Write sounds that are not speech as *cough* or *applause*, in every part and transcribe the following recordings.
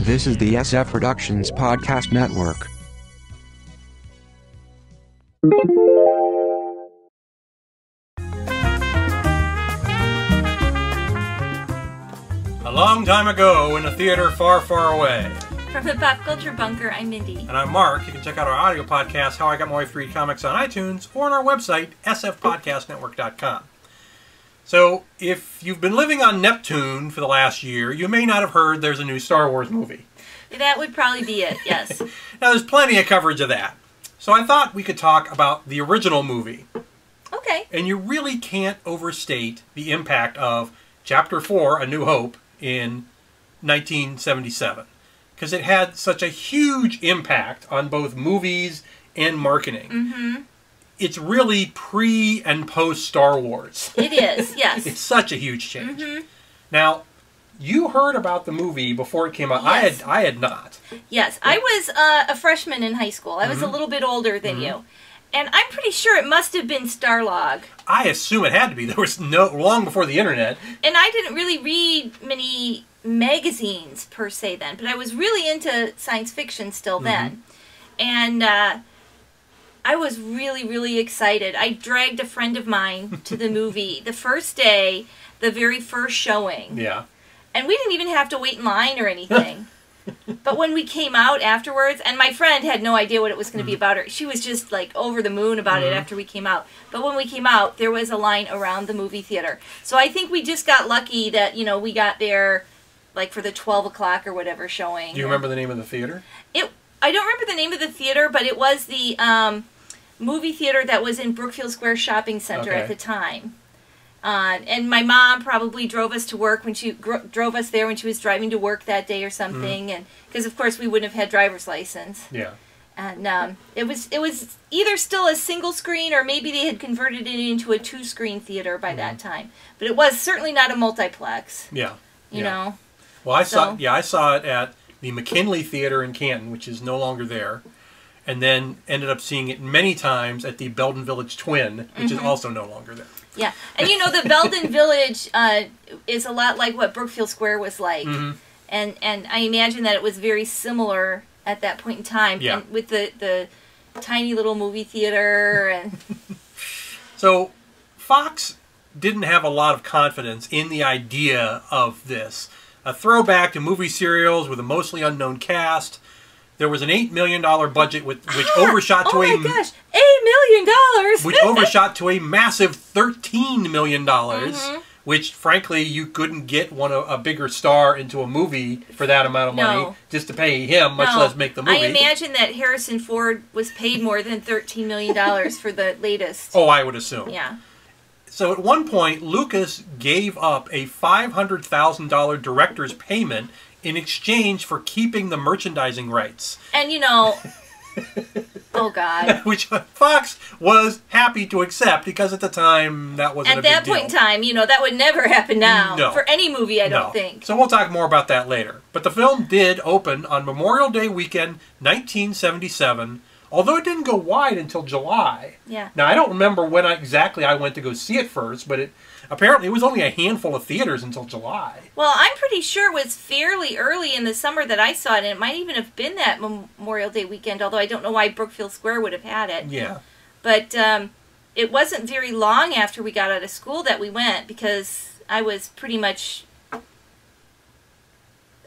This is the SF Productions Podcast Network. A long time ago in a theater far, far away. From the Pop Culture Bunker, I'm Mindy. And I'm Mark. You can check out our audio podcast, How I Got My Wife to Read Comics on iTunes or on our website, sfpodcastnetwork.com. So, if you've been living on Neptune for the last year, you may not have heard there's a new Star Wars movie. That would probably be it, yes. *laughs* Now, there's plenty of coverage of that. So, I thought we could talk about the original movie. okay. And you really can't overstate the impact of Chapter 4, A New Hope, in 1977. Because it had such a huge impact on both movies and marketing. Mm-hmm. It's really pre and post Star Wars. It is, *laughs* yes. It's such a huge change. Mhm. Now, you heard about the movie before it came out. I Yes. had I had not. Yes, I was uh, a freshman in high school. I was Mm-hmm. a little bit older than you. And I'm pretty sure it must have been Starlog. I assume it had to be. There was no long before the internet. And I didn't really read many magazines per se then, but I was really into science fiction still Mm-hmm. then. And uh, I was really, really excited. I dragged a friend of mine to the *laughs* movie the first day, the very first showing. Yeah. And we didn't even have to wait in line or anything. *laughs* but when we came out afterwards, and my friend had no idea what it was going to be about her, she was just like over the moon about it after we came out. But when we came out, there was a line around the movie theater. So I think we just got lucky that, you know, we got there like for the 12 o'clock or whatever showing. Do you remember the name of the theater? It, I don't remember the name of the theater, but it was the um, movie theater that was in Brookfield Square Shopping Center Okay. at the time. Uh, and my mom probably drove us to work when she drove us there when she was driving to work that day or something, and because of course we wouldn't have had driver's license. Yeah. And um, it was it was either still a single screen or maybe they had converted it into a two screen theater by that time. But it was certainly not a multiplex. Yeah. You yeah. know. Well, I saw yeah, I saw it at the McKinley Theater in Canton, which is no longer there, and then ended up seeing it many times at the Belden Village Twin, which Mm-hmm. is also no longer there. Yeah, and you know the Belden *laughs* Village uh, is a lot like what Brookfield Square was like, Mhm. and and I imagine that it was very similar at that point in time, Yeah. and with the the tiny little movie theater and *laughs* So, Fox didn't have a lot of confidence in the idea of this. A throwback to movie serials with a mostly unknown cast. There was an eight million dollar budget, with, which *gasps* overshot to oh a gosh, eight million dollars! which *laughs* overshot to a massive thirteen million dollars. Mm-hmm. Which, frankly, you couldn't get one a, a bigger star into a movie for that amount of money No. just to pay him, much No, less make the movie. I imagine that Harrison Ford was paid more than thirteen million dollars for the latest. Oh, I would assume. Yeah, So at one point, Lucas gave up a five hundred thousand dollar director's payment in exchange for keeping the merchandising rights, and you know, *laughs* oh god. *laughs* which uh, Fox was happy to accept because at the time that wasn't a At that deal. point in time, you know, that would never happen now No. for any movie. I don't think. So we'll talk more about that later. But the film did open on Memorial Day weekend, 1977, although it didn't go wide until July. Yeah. Now I don't remember when I, exactly I went to go see it first, but it apparently it was only a handful of theaters until July. Well, I'm pretty sure it was fairly early in the summer that I saw it, and it might even have been that Memorial Day weekend, although I don't know why Brookfield Square would have had it. Yeah. But um, it wasn't very long after we got out of school that we went because I was pretty much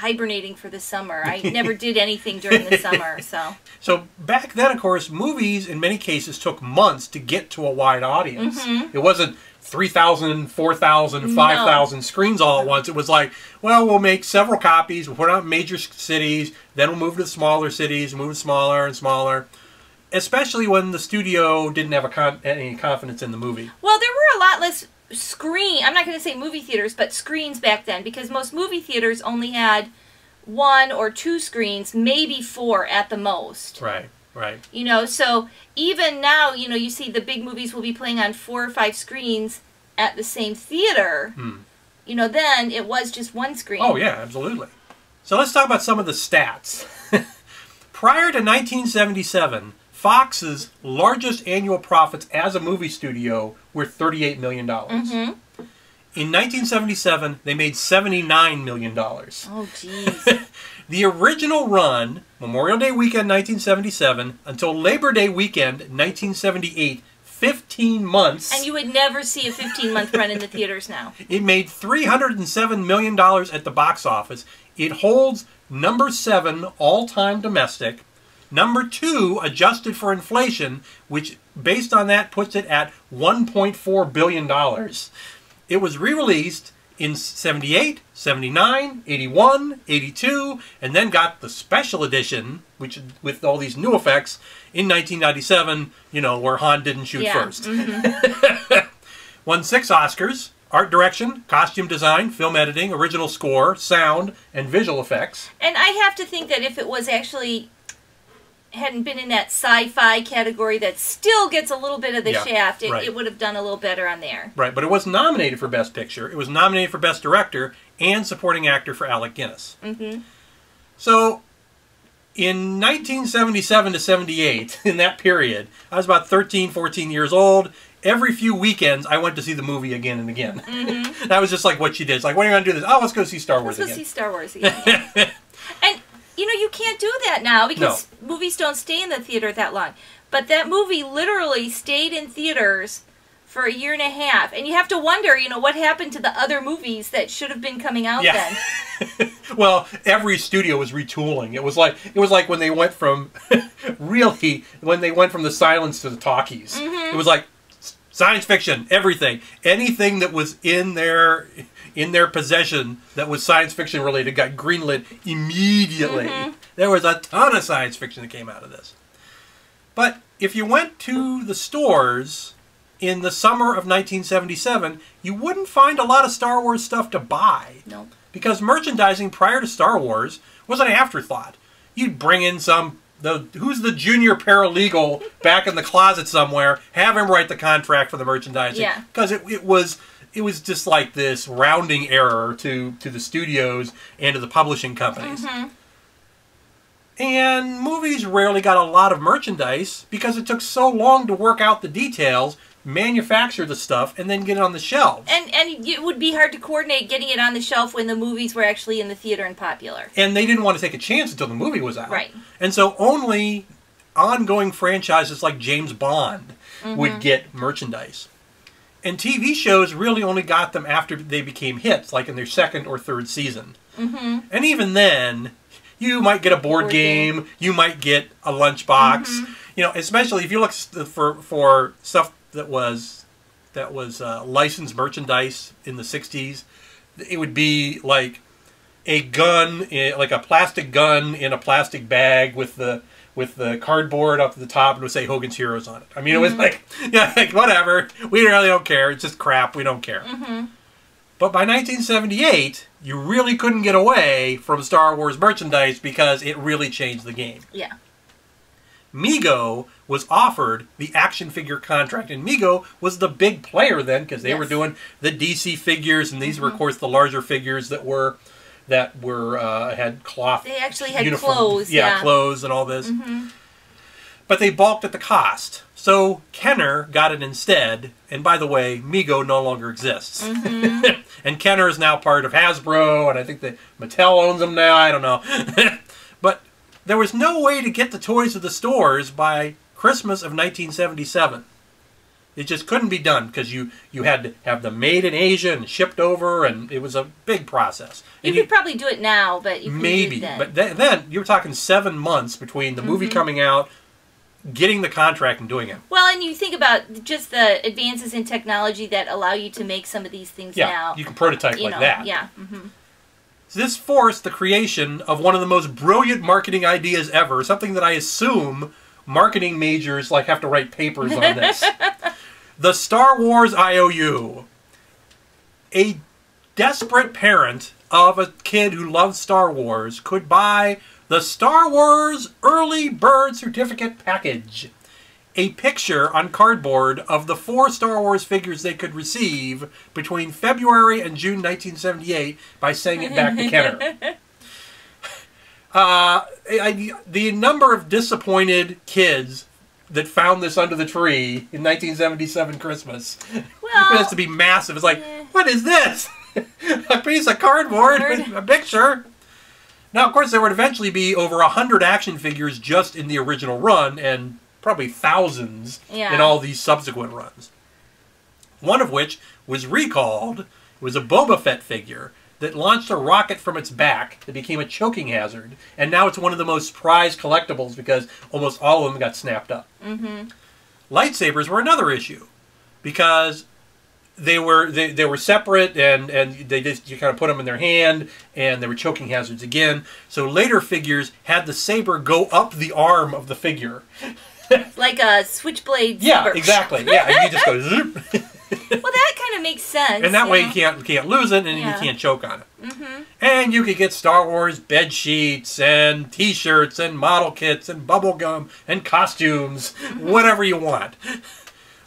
hibernating for the summer. I *laughs* never did anything during the summer, so. *laughs* So back then, of course, movies in many cases took months to get to a wide audience. Mm-hmm. It wasn't 3,000, 4,000, 5,000 screens all at once. It was like, well, we'll make several copies, we'll put out major cities, then we'll move to smaller cities, move smaller and smaller. Especially when the studio didn't have a con- any confidence in the movie. Well, there were a lot less screen. I'm not going to say movie theaters, but screens back then because most movie theaters only had one or two screens, maybe four at the most. Right, right. You know, so even now, you know, you see the big movies will be playing on four or five screens at the same theater. Hmm. You know, then it was just one screen. Oh, yeah, absolutely. So let's talk about some of the stats. *laughs* Prior to 1977, Fox's largest annual profits as a movie studio were $38 million. Mhm. In 1977, they made $79 million. Oh, *laughs* jeez. The original run, Memorial Day weekend 1977 until Labor Day weekend 1978, 15 months. and you would never see a 15 month run in the theaters now. *laughs* It made $307 million at the box office. It holds number seven all time domestic, number two adjusted for inflation, which based on that puts it at $1.4 billion. It was re released in 78, 79, 81, 82, and then got the special edition, which with all these new effects in 1997, you know, where Han didn't shoot Yeah. first. Mm-hmm. *laughs* Won six Oscars art direction, costume design, film editing, original score, sound, and visual effects. And I have to think that if it was actually hadn't been in that sci-fi category that still gets a little bit of the Yeah, shaft, it, right. it would have done a little better on there. Right, but it was nominated for Best Picture. It was nominated for Best Director and Supporting Actor for Alec Guinness. hmm So, in 1977 to 78, *laughs* in that period, I was about 13, 14 years old. Every few weekends, I went to see the movie again and again. *laughs* that was just like what she did. It's like, when are you going to do this? Oh, let's go see Star Wars Let's go see Star Wars *laughs* again. You know you can't do that now because movies don't stay in the theater that long. But that movie literally stayed in theaters for a year and a half, and you have to wonder, you know, what happened to the other movies that should have been coming out Yeah. then. *laughs* well, every studio was retooling. It was like it was like when they went from *laughs* really when they went from the silence to the talkies. Mm-hmm. It was like science fiction, everything, anything that was in their in their possession that was science fiction related got greenlit immediately. Mm-hmm. There was a ton of science fiction that came out of this. But if you went to the stores in the summer of 1977, you wouldn't find a lot of Star Wars stuff to buy No. because merchandising prior to Star Wars was an afterthought. You'd bring in some the who's the junior paralegal back in the closet somewhere, have him write the contract for the merchandising Yeah. because it, it was it was just like this rounding error to to the studios and to the publishing companies. And movies rarely got a lot of merchandise because it took so long to work out the details, manufacture the stuff, and then get it on the shelves. And and it would be hard to coordinate getting it on the shelf when the movies were actually in the theater and popular. and they didn't want to take a chance until the movie was out. Right. And so only ongoing franchises like James Bond Mm-hmm. would get merchandise. And TV shows really only got them after they became hits, like in their second or third season. Mm-hmm. And even then, you might get a board, Board game, game. you might get a lunchbox. Mm-hmm. You know, especially if you look for for stuff that was that was uh, licensed merchandise in the '60s, it would be like a gun, eh, like a plastic gun in a plastic bag with the with the cardboard up to the top and it would say Hogan's Heroes on it. I mean, it was mm-hmm. like, *laughs* yeah, like whatever. We really don't care. It's just crap. We don't care. Mm-hmm. But by 1978, you really couldn't get away from Star Wars merchandise because it really changed the game. Yeah. Mego was offered the action figure contract, and Mego was the big player then because they were doing the DC figures, and these were, of mm-hmm. course, the larger figures that were that were uh, had cloth. They actually had uniform- clothes, yeah, yeah. Clothes and all this. But they balked at the cost, so Kenner got it instead. And by the way, Mego no longer exists, Mm-hmm. *laughs* and Kenner is now part of Hasbro, and I think that Mattel owns them now. I don't know, *laughs* but there was no way to get the toys to the stores by Christmas of 1977. It just couldn't be done because you you had to have them made in Asia and shipped over, and it was a big process. You And could probably do it now, but you couldn't do it maybe, then. but then, then you were talking seven months between the Mm-hmm. movie coming out, getting the contract, and doing it. Well, and you think about just the advances in technology that allow you to make some of these things Yeah, now. you can prototype you like know, that. yeah. hmm This forced the creation of one of the most brilliant marketing ideas ever. Something that I assume marketing majors like have to write papers on this. *laughs* the Star Wars IOU. A desperate parent of a kid who loves Star Wars could buy the Star Wars Early Bird Certificate Package. A picture on cardboard of the four Star Wars figures they could receive between February and June 1978 by sending it back to Kenner. *laughs* Uh, I, the number of disappointed kids that found this under the tree in 1977 Christmas it Well, has to be massive. It's like, eh. what is this? *laughs* a piece of cardboard with a picture. Now, of course, there would eventually be over a hundred action figures just in the original run, and probably thousands Yeah. in all these subsequent runs. One of which was recalled. It was a Boba Fett figure that launched a rocket from its back that became a choking hazard, and now it's one of the most prized collectibles because almost all of them got snapped up. Mm-hmm. Lightsabers were another issue because they were they, they were separate and and they just you kind of put them in their hand and they were choking hazards again. So later figures had the saber go up the arm of the figure. Like a switchblade. Yeah, saber. exactly. Yeah, you just go *laughs* Well, that kind of makes sense. and that way you can't you can't lose it and Yeah. you can't choke on it. Mhm. And you could get Star Wars bed sheets and T-shirts and model kits and bubble gum and costumes, whatever you want.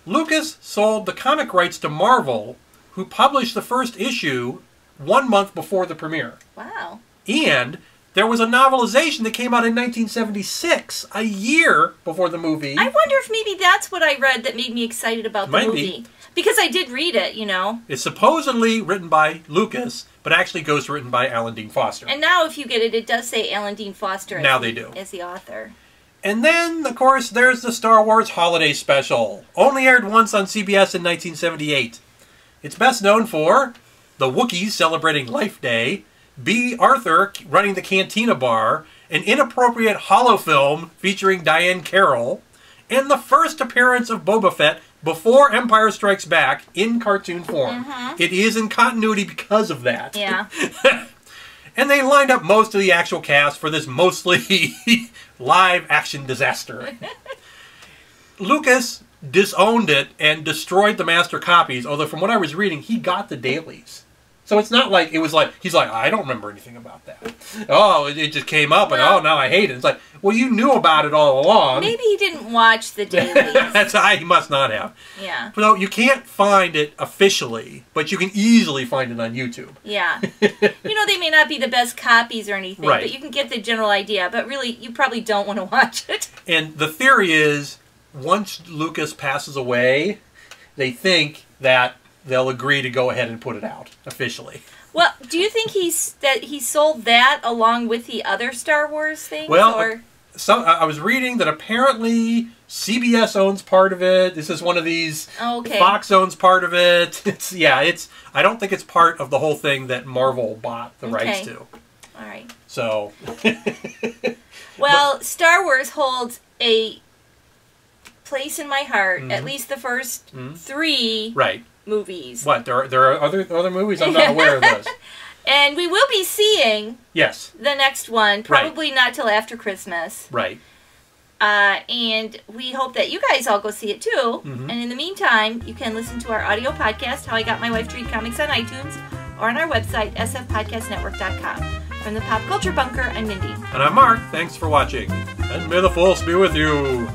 Lucas sold the comic rights to Marvel, who published the first issue one month before the premiere. Wow. And there was a novelization that came out in 1976, a year before the movie. I wonder if maybe that's what I read that made me excited about the Might be. movie. Because I did read it, you know. It's supposedly written by Lucas, but actually goes written by Alan Dean Foster. And now, if you get it, it does say Alan Dean Foster. Now the, they do. as the author. And then, of course, there's the Star Wars Holiday Special. Only aired once on CBS in 1978. It's best known for the Wookiees celebrating Life Day, Bea Arthur running the Cantina Bar, an inappropriate hollow film featuring Diahann Carroll, and the first appearance of Boba Fett before Empire Strikes Back in cartoon form. Mm-hmm. It is in continuity because of that. Yeah. *laughs* And they lined up most of the actual cast for this mostly *laughs* live action disaster. *laughs* Lucas disowned it and destroyed the master copies, although from what I was reading, he got the dailies. So it's not like it was like he's like I don't remember anything about that. Oh, it, it just came up and oh now I hate it. It's like well you knew about it all along. Maybe he didn't watch the *laughs* dailies. That's I he must not have. yeah. So you can't find it officially, but you can easily find it on YouTube. Yeah. *laughs* you know, they may not be the best copies or anything, Right. but you can get the general idea. But really, you probably don't want to watch it. And the theory is once Lucas passes away, they think that they'll agree to go ahead and put it out officially. Well, do you think he's that he sold that along with the other Star Wars things? Well, or So I was reading that apparently CBS owns part of it. This is one of these. Oh, okay. Fox owns part of it. *laughs* It's yeah. It's. I don't think it's part of the whole thing that Marvel bought the rights to. all right. So *laughs* Well, Star Wars holds a place in my heart. Mhm. At least the 1st Mhm. three right. Movies, What there are there are other other movies I'm not aware of those. *laughs* and we will be seeing Yes. the next one. Probably not till after Christmas. Right. Uh, and we hope that you guys all go see it too. Mhm. And in the meantime, you can listen to our audio podcast, How I Got My Wife to Read Comics on iTunes, or on our website, sfpodcastnetwork.com. From the Pop Culture Bunker, I'm Mindy. And I'm Mark. Thanks for watching. And may the force be with you.